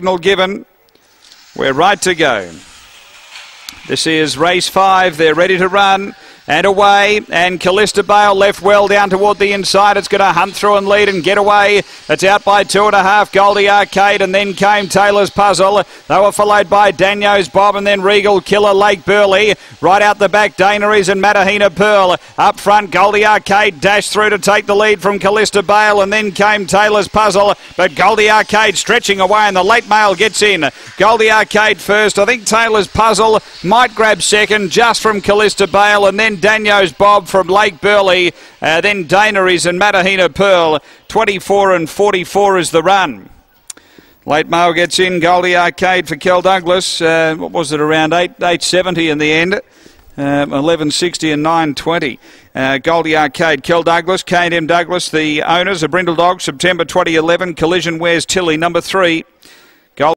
signal given. We're right to go. This is race five. They're ready to run and away. And Callista Bale left well down toward the inside. It's going to hunt through and lead and get away. It's out by two and a half. Goldie Arcade and then came Taylor's Puzzle. They were followed by Daniels Bob and then Regal Killer Lake Burley. Right out the back, Danaries and Matahina Pearl. Up front, Goldie Arcade dashed through to take the lead from Callista Bale and then came Taylor's Puzzle. But Goldie Arcade stretching away and the late mail gets in. Goldie Arcade first. I think Taylor's Puzzle might grab second just from Callista Bale and then Daniels Bob from Lake Burley. Uh, then is and Matahina Pearl. 24 and 44 is the run. Late mail gets in. Goldie Arcade for Kel Douglas. Uh, what was it, around 8, 870 in the end? Uh, 1160 and 920. Uh, Goldie Arcade, Kel Douglas, K&M Douglas, the owners of Brindle Dog, September 2011. Collision Wears Tilly, number three.